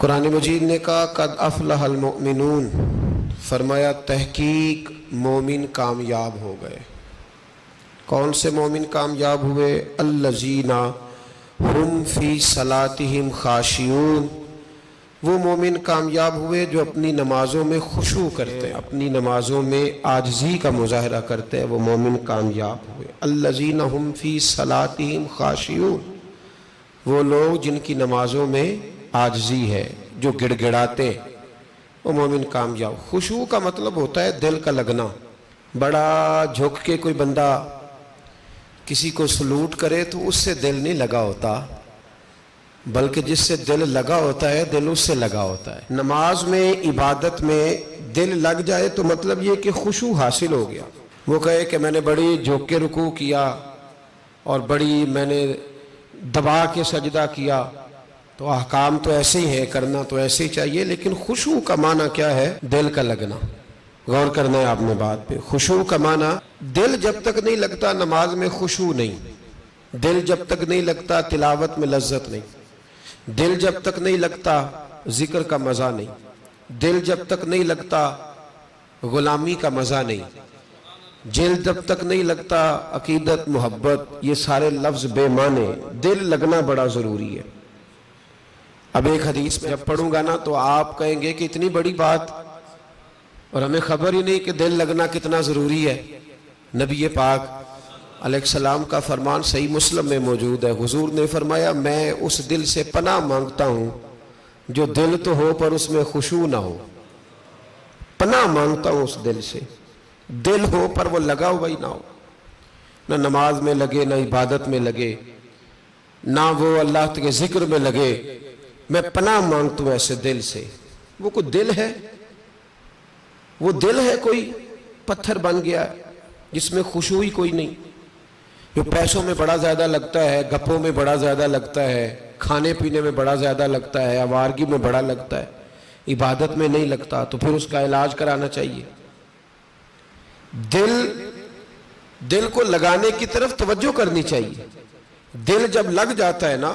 कुरान मजीद ने कहा, कद अफलहलमिन फरमाया, तहकीक मोमिन कामयाब हो गए। कौन से मोमिन कामयाब हुए? अल्लजीना हम फ़ी सलातिहिम खाशियून वो मोमिन कामयाब हुए जो अपनी नमाज़ों में खुशू करते हैं, अपनी नमाज़ों में आजजी का मुजाहरा करते हैं, वो मोमिन कामयाब हुए। अल्लजीना हम फ़ी सलातिहिम खाशियून वो लोग जिनकी नमाज़ों में आजजी है, जो गिड़गिड़ाते वो मोमिन कामयाब। खुशबू का मतलब होता है दिल का लगना। बड़ा झुक के कोई बंदा किसी को सलूट करे तो उससे दिल नहीं लगा होता, बल्कि जिससे दिल लगा होता है, दिल उससे लगा होता है। नमाज़ में, इबादत में दिल लग जाए तो मतलब ये कि खुशू हासिल हो गया। वो कहे कि मैंने बड़ी झोंक के रुकू किया और बड़ी मैंने दबा के सजदा किया। तो अहकाम तो ऐसे ही है, करना तो ऐसे ही चाहिए, लेकिन खुशबू का माना क्या है? दिल का लगना। गौर करना है आपने बात पे। खुशबू का माना, दिल जब तक नहीं लगता नमाज़ में खुशबू नहीं। दिल जब तक नहीं लगता तिलावत में लज्जत नहीं। दिल जब तक नहीं लगता ज़िक्र का मज़ा नहीं। दिल जब तक नहीं लगता गुलामी का मज़ा नहीं। दिल जब तक नहीं लगता अकीदत, मोहब्बत, ये सारे लफ्ज़ बेमाने दिल लगना बड़ा ज़रूरी है। अब एक हदीस में जब पढ़ूँगा ना तो आप कहेंगे कि इतनी बड़ी बात, और हमें खबर ही नहीं कि दिल लगना कितना ज़रूरी है। नबी पाक सलाम का फरमान सही मुस्लिम में मौजूद है। हुजूर ने फरमाया, मैं उस दिल से पनाह माँगता हूँ, जो दिल तो हो पर उसमें खुशबू ना हो। पनाह माँगता हूँ उस दिल से। दिल हो पर वो लगा हुआ ही ना हो। ना नमाज़ में लगे, ना इबादत में लगे, ना वो अल्लाह के ज़िक्र में लगे मैं पनाह माँगता हूँ ऐसे दिल से। वो कोई दिल है? वो दिल है कोई पत्थर बन गया जिसमें खुशबू कोई नहीं। जो पैसों में बड़ा ज़्यादा लगता है, गप्पों में बड़ा ज़्यादा लगता है खाने पीने में बड़ा ज़्यादा लगता है, आवारगी में बड़ा लगता है, इबादत में नहीं लगता तो फिर उसका इलाज कराना चाहिए। दिल दिल को लगाने की तरफ़ तवज्जो करनी चाहिए। दिल जब लग जाता है ना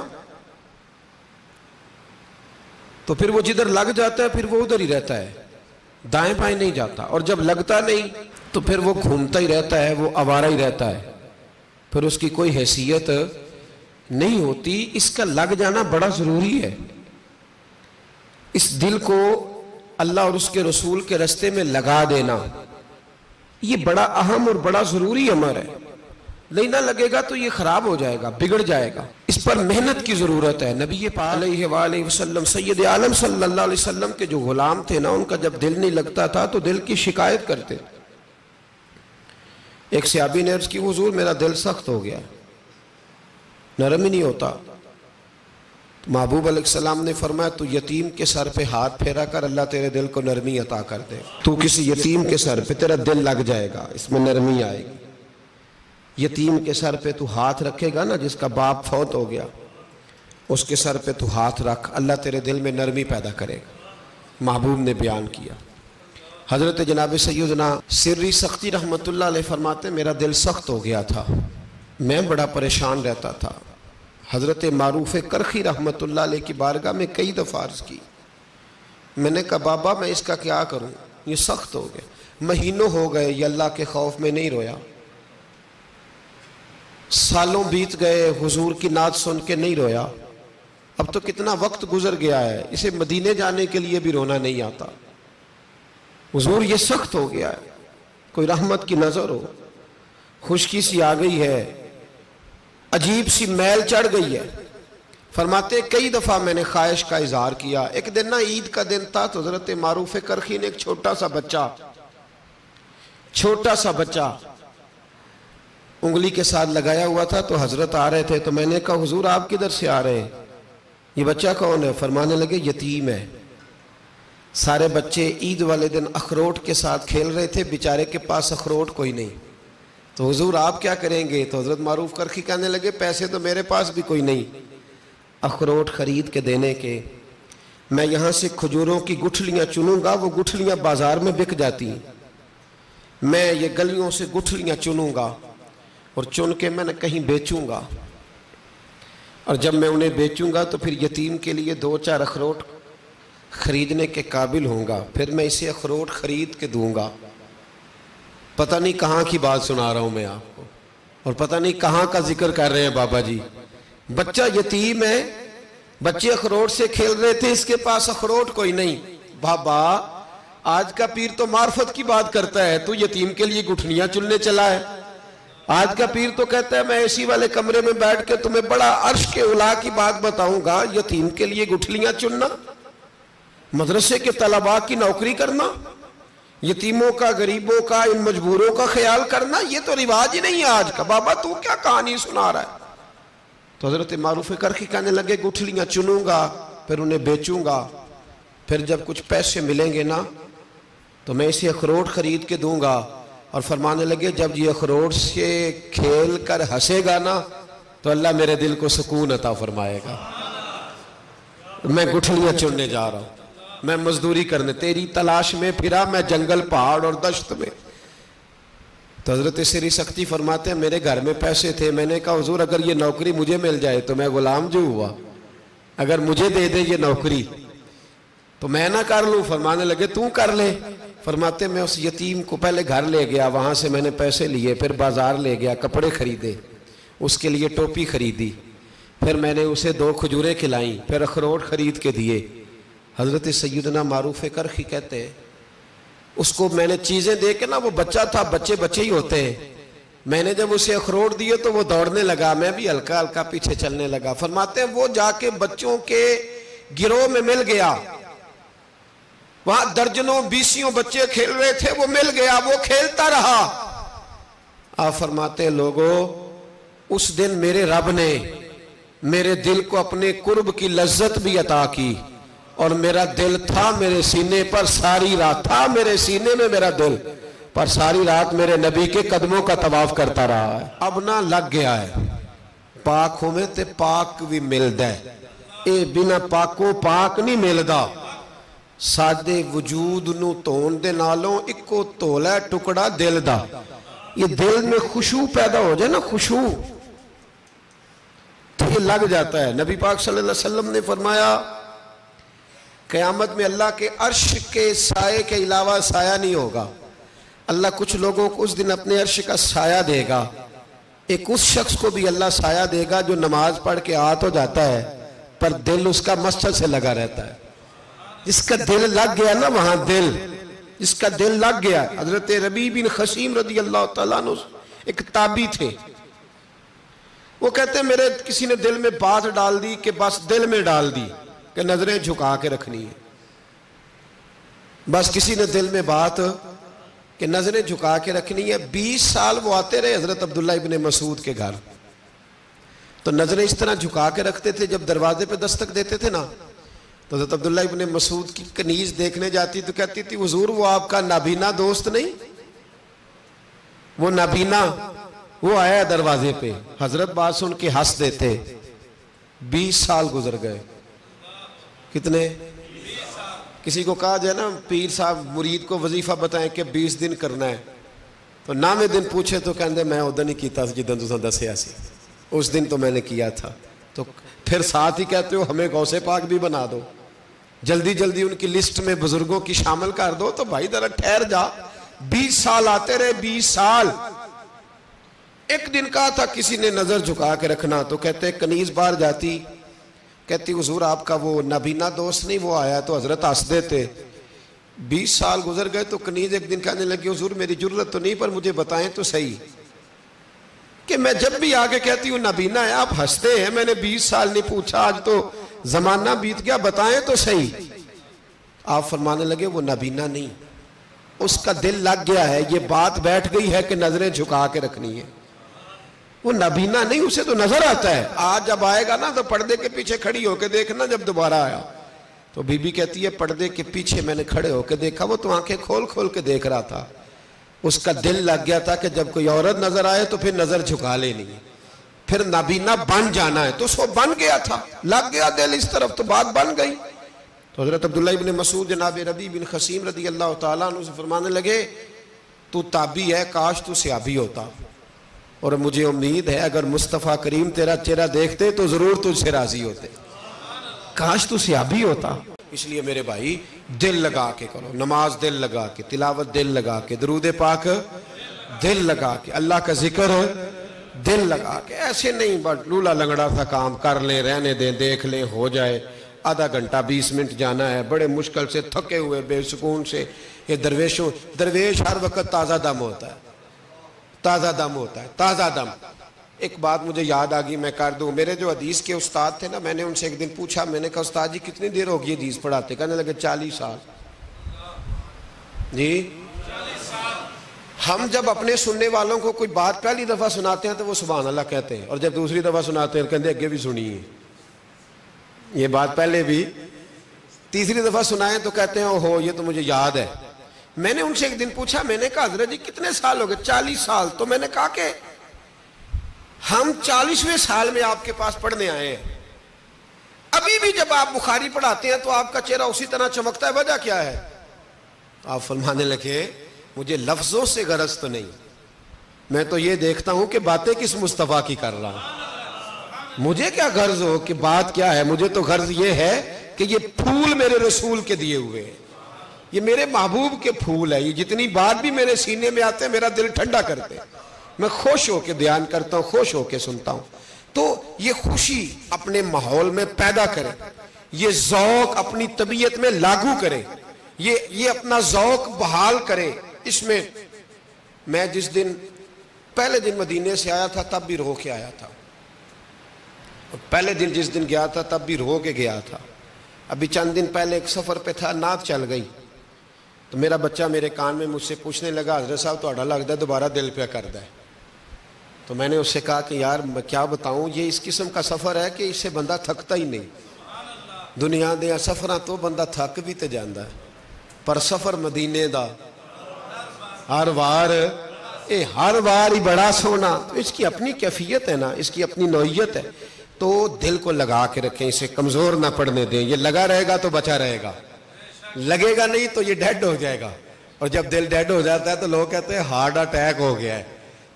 तो फिर वो जिधर लग जाता है, फिर वो उधर ही रहता है। दाएँ बाएँ नहीं जाता। और जब लगता नहीं तो फिर वो घूमता ही रहता है, वो आवारा ही रहता है। फिर उसकी कोई हैसियत नहीं होती। इसका लग जाना बड़ा ज़रूरी है। इस दिल को अल्लाह और उसके रसूल के रस्ते में लगा देना, ये बड़ा अहम और बड़ा ज़रूरी अमर है। नहीं ना लगेगा तो ये खराब हो जाएगा, बिगड़ जाएगा। इस पर मेहनत की ज़रूरत है। नबी वसल्लम सैद आलम अलैहि के जो गुलाम थे ना, उनका जब दिल नहीं लगता था तो दिल की शिकायत करते। एक सियाबी ने अर्ज़ की, हजूर, मेरा दिल सख्त हो गया। नरम ही नहीं होता। तो महबूब सलाम ने फरमाया, तू यतीम के सर पे हाथ फेरा कर, अल्लाह तेरे दिल को नरमी अता कर दे। तू किसी यतीम के सर पे, तेरा दिल लग जाएगा, इसमें नरमी आएगी। यतीम के सर पे तू हाथ रखेगा ना, जिसका बाप फौत हो गया, उसके सर पे तू हाथ रख, अल्लाह तेरे दिल में नरमी पैदा करेगा। महबूब ने बयान किया। हज़रत जनाब सैदना सिर्री सख्ती रहमत फरमाते, मेरा दिल सख्त हो गया था, मैं बड़ा परेशान रहता था। हज़रत मारूफ करखी रहमत की बारगाह में कई दफ़ा अर्ज़ की। मैंने कहा, बाबा, मैं इसका क्या करूँ? ये सख्त हो गया। महीनों हो गए, ये अल्लाह के खौफ में नहीं रोया। सालों बीत गए, हुजूर की नाद सुन के नहीं रोया। अब तो कितना वक्त गुजर गया है, इसे मदीने जाने के लिए भी रोना नहीं आता। हुजूर, ये सख्त हो गया है। कोई रहमत की नज़र हो। खुशकी सी आ गई है। अजीब सी मैल चढ़ गई है। फरमाते, कई दफ़ा मैंने ख्वाहिश का इजहार किया। एक दिन ना, ईद का दिन था तो हज़रत मारूफ करखी ने एक छोटा सा बच्चा, छोटा सा बच्चा उंगली के साथ लगाया हुआ था तो हज़रत आ रहे थे तो मैंने कहा, हुजूर, आप किधर से आ रहे हैं? ये बच्चा कौन है? फरमाने लगे, यतीम है। सारे बच्चे ईद वाले दिन अखरोट के साथ खेल रहे थे, बेचारे के पास अखरोट कोई नहीं। तो हुजूर, आप क्या करेंगे? तो हज़रत मारूफ करखी कहने लगे, पैसे तो मेरे पास भी कोई नहीं। अखरोट खरीद के देने के, मैं यहाँ से खजूरों की गुठलियाँ चुनूँगा, वो गुठलियाँ बाज़ार में बिक जाती हैं। मैं ये गलियों से गुठलियाँ चुनूँगा। और चुन के मैं कहीं बेचूँगा। और जब मैं उन्हें बेचूँगा तो फिर यतीम के लिए दो चार अखरोट खरीदने के काबिल होऊँगा। फिर मैं इसे अखरोट खरीद के दूँगा। पता नहीं कहाँ की बात सुना रहा हूँ मैं आपको। और पता नहीं कहाँ का ज़िक्र कर रहे हैं बाबा जी। बच्चा यतीम है। बच्चे अखरोट से खेल रहे थे, इसके पास अखरोट कोई नहीं। बाबा, आज का पीर तो मार्फत की बात करता है, तू यतीम के लिए गुठनियाँ चुनने चला है। आज का पीर तो कहता है, मैं एसी वाले कमरे में बैठ के तुम्हें बड़ा अर्श के उला की बात बताऊँगा, यतीम के लिए गुठलियाँ चुनना, मदरसे के तलबा की नौकरी करना, यतीमों का, गरीबों का, इन मजबूरों का ख्याल करना, ये तो रिवाज ही नहीं है आज का। बाबा, तू क्या कहानी सुना रहा है? तो हज़रत मारूफ करके कहने लगे, गुठलियाँ चुनूँगा, फिर उन्हें बेचूँगा, फिर जब कुछ पैसे मिलेंगे ना तो मैं इसे अखरोट खरीद के दूँगा और फरमाने लगे, जब ये अखरोट से खेल कर हंसेगा ना तो अल्लाह मेरे दिल को सुकून अता फरमाएगा। मैं गुठलियाँ चुनने जा रहा हूँ। मैं मजदूरी करने, तेरी तलाश में फिरा, मैं जंगल, पहाड़ और दश्त में। तो हज़रत श्री सख्ती फरमाते हैं, मेरे घर में पैसे थे। मैंने कहा, हजूर, अगर ये नौकरी मुझे मिल जाए तो मैं गुलाम जो हुआ। अगर मुझे दे दे ये नौकरी तो मैं ना कर लू। फरमाने लगे, तू कर ले। फरमाते, मैं उस यतीम को पहले घर ले गया, वहाँ से मैंने पैसे लिए, फिर बाज़ार ले गया, कपड़े खरीदे, उसके लिए टोपी खरीदी, फिर मैंने उसे दो खजूरें खिलाई, फिर अखरोट खरीद के दिए। हज़रत सैदना मारूफ करखी कहते हैं, उसको मैंने चीज़ें दे के ना, वो बच्चा था, बच्चे बच्चे ही होते हैं। मैंने जब उसे अखरोट दिए तो वो दौड़ने लगा, मैं भी हल्का हल्का पीछे चलने लगा। फरमाते हैं, वो जाके बच्चों के गिरोह में मिल गया वहाँ दर्जनों, बीसियों बच्चे खेल रहे थे, वो मिल गया, वो खेलता रहा। आप फरमाते, लोगों, उस दिन मेरे रब ने मेरे दिल को अपने कुर्ब की लज्जत भी अता की, और मेरा दिल था मेरे सीने पर, सारी रात था मेरे सीने में मेरा दिल, पर सारी रात मेरे नबी के कदमों का तवाफ करता रहा है। अब ना लग गया है, पाक होवे ते पाक भी मिलता है। ये बिना पाको पाक नहीं मिलता सादे वजूद ਨੂੰ ਧੋਣ ਦੇ ਨਾਲੋਂ ਇੱਕੋ ਧੋਲਾ ਟੁਕੜਾ ਦਿਲ ਦਾ ये दिल में खुशू पैदा हो जाए ना खुशू तो ये लग जाता है नबी पाक सल्लल्लाहु अलैहि वसल्लम ने फरमाया क़यामत में अल्लाह के अर्श के साय के अलावा साया नहीं होगा अल्लाह कुछ लोगों को उस दिन अपने अर्श का साया देगा एक उस शख्स को भी अल्लाह साया देगा जो नमाज पढ़ के आ तो जाता है पर दिल उसका मस्जिद से लगा रहता है जिसका दिल लग गया ना वहाँ दिल, जिसका दिल लग गया। हज़रत रबी बिन खसीम रदी अल्लाह एक ताबी थे। वो कहते मेरे किसी ने दिल में बात डाल दी कि बस दिल में डाल दी कि नज़रें झुका के रखनी है। बस किसी ने दिल में बात कि नज़रें झुका के रखनी है। बीस साल वो आते रहे हज़रत अब्दुल्ला इबन मसूद के घर। तो नज़रें इस तरह झुका के रखते थे जब दरवाजे पे दस्तक देते थे ना तो हज़रत अब्दुल्ला इबन मसूद की कनीज देखने जाती तो कहती थी, हजूर, वो आपका नाबीना दोस्त नहीं? वो नाबीना वो आया दरवाजे पे, हज़रत बात सुन के हंस देते। बीस साल गुजर गए। कितने? किसी को कहा जाए ना, पीर साहब मुरीद को वजीफा बताएँ कि बीस दिन करना है। तो ना मैं दिन पूछे तो कहते मैं उदन ही किया जिदन तुम दसिया उस दिन तो मैंने किया था। तो फिर साथ ही कहते हो, हमें गौसे पाक भी बना दो। जल्दी जल्दी उनकी लिस्ट में बुज़ुर्गों की शामिल कर दो तो भाई जरा ठहर जा। बीस साल आते रहे, बीस साल। एक दिन कहा था, किसी ने नज़र झुका के रखना तो कहते, कनीज बाहर जाती। कहती, हजूर, आपका वो नबीना दोस्त नहीं, वो आया तो हज़रत हंस देते बीस साल गुजर गए तो कनीज एक दिन कहने लगी, हजूर, मेरी ज़रूरत तो नहीं, पर मुझे बताएँ तो सही कि मैं जब भी आगे कहती हूँ, नबीना है, आप हँसते हैं, मैंने बीस साल नहीं पूछा, आज तो जमाना बीत गया, बताएँ तो सही। आप फरमाने लगे, वो नबीना नहीं। उसका दिल लग गया है, ये बात बैठ गई है कि नज़रें झुका के रखनी है। वो नबीना नहीं, उसे तो नज़र आता है। आज जब आएगा ना तो पर्दे के पीछे खड़ी होके देखना जब दोबारा आया। तो बीबी कहती है, पर्दे के पीछे मैंने खड़े होके देखा, वो तो आँखें खोल खोल के देख रहा था। उसका दिल लग गया था कि जब कोई औरत नज़र आए तो फिर नज़र झुका लेनी फिर नबीना बन जाना है। तो उसको बन गया था। लग गया दिल इस तरफ़ तो बात बन गई। तो हज़रत अब्दुल्ला इबन मसूद, जनाब रबी बिन खसीम रदी अल्लाह तुझे फरमाने लगे, तू ताबी है, काश तू सियाबी होता। और मुझे उम्मीद है, अगर मुस्तफ़ा करीम तेरा चेहरा देखते तो ज़रूर तुझसे राज़ी होते। काश तू सियाबी होता। इसलिए मेरे भाई, दिल लगा के करो। नमाज़ दिल लगा के, तिलावत दिल लगा के, दरूद पाक दिल लगा के। अल्लाह का ज़िक्र दिल लगा के ऐसे नहीं, बट लूला लंगड़ा सा काम कर ले, रहने दें, देख लें, हो जाए। आधा घंटा, बीस मिनट जाना है। बड़े मुश्किल से, थके हुए, बेसुकून से ये दरवेशों, दरवेश हर वक्त ताज़ा दम होता है। ताज़ा दम होता है, ताज़ा दम। एक बात मुझे याद आ गई, मैं कर दूँ। मेरे जो हदीस के उस्ताद थे ना, मैंने उनसे एक दिन पूछा, मैंने कहा, उस्ताद जी, कितनी देर होगी हदीस पढ़ाते? कहने लगे, चालीस साल। जी? हम जब अपने सुनने वालों को कोई बात पहली दफ़ा सुनाते हैं तो वो सुबह अल्लाह कहते हैं और जब दूसरी दफ़ा सुनाते हैं कहते अगे भी सुनिए। ये बात पहले भी तीसरी दफ़ा सुनाए तो कहते हैं, ओहो, ये तो मुझे याद है। मैंने उनसे एक दिन पूछा, मैंने कहा, हज़रत जी, कितने साल हो गए? चालीस साल। तो मैंने कहा कि हम चालीसवें साल में आपके पास पढ़ने आए हैं। अभी भी जब आप बुखारी पढ़ाते हैं तो आपका चेहरा उसी तरह चमकता है, वजह क्या है? आप फरमाने लगे मुझे लफ्जों से गरज तो नहीं। मैं तो ये देखता हूँ कि बातें किस मुस्तफ़ा की कर रहा हूँ। मुझे क्या गर्ज हो कि बात क्या है? मुझे तो गर्ज ये है कि ये फूल मेरे रसूल के दिए हुए हैं। ये मेरे महबूब के फूल है। ये जितनी बात भी मेरे सीने में आते हैं, मेरा दिल ठंडा करते मैं खुश होकर बयान करता हूँ, खुश होकर सुनता हूँ। तो ये खुशी अपने माहौल में पैदा करे। ये जौक अपनी तबीयत में लागू करे। ये ये अपना जौक बहाल करे। इसमें मैं जिस दिन, पहले दिन मदीने से आया था, तब भी रो के आया था। और पहले दिन जिस दिन गया था, तब भी रो के गया था। अभी चंद दिन पहले एक सफ़र पे था, नाक चल गई। तो मेरा बच्चा मेरे कान में मुझसे पूछने लगा, हज़रत साहब थोड़ा लगता है, दोबारा दिल पे कर है तो मैंने उससे कहा कि, यार, मैं क्या बताऊँ, ये इस किस्म का सफ़र है कि इससे बंदा थकता ही नहीं। दुनिया दे सफ़र तो बंदा थक भी तो जाता है, पर सफ़र मदीने का हर वार ये हर बार ही बड़ा सोना। तो इसकी अपनी कैफियत है ना, इसकी अपनी नोयत है। तो दिल को लगा के रखें, इसे कमज़ोर ना पड़ने दें। ये लगा रहेगा तो बचा रहेगा। लगेगा नहीं तो ये डेड हो जाएगा। और जब दिल डेड हो जाता है तो लोग कहते हैं हार्ट अटैक हो गया है।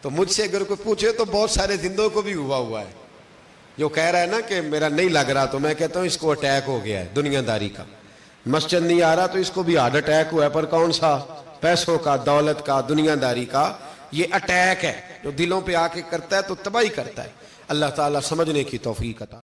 तो मुझसे अगर कोई पूछे तो बहुत सारे जिंदों को भी हुआ हुआ है। जो कह रहा है ना कि मेरा नहीं लग रहा तो मैं कहता हूँ, इसको अटैक हो गया है, दुनियादारी का। मस्जिद नहीं आ रहा तो इसको भी हार्ट अटैक हुआ है, पर कौन सा? पैसों का, दौलत का, दुनियादारी का, ये अटैक है। जो दिलों पे आके करता है तो तबाही करता है। अल्लाह ताला समझने की तोफीक अता।